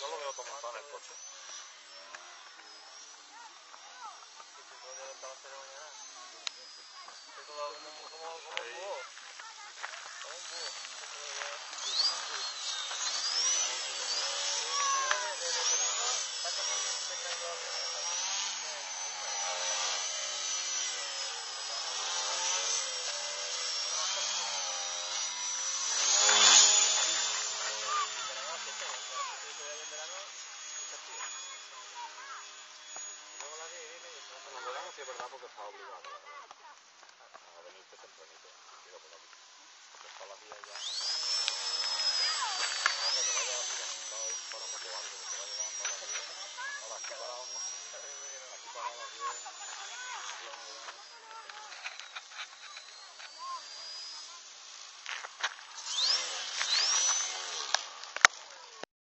Yo lo veo montado en el coche. ¿Cómo, cómo, cómo? Sí es verdad porque está obligado la verdad, a venirte tempranito. Digo, por aquí. Está la vía ya. No, que te vaya a la Estaba ahí un parámetro alto que te va llegando a las 10. Ahora aquí parado, ¿no? Aquí parado a las 10.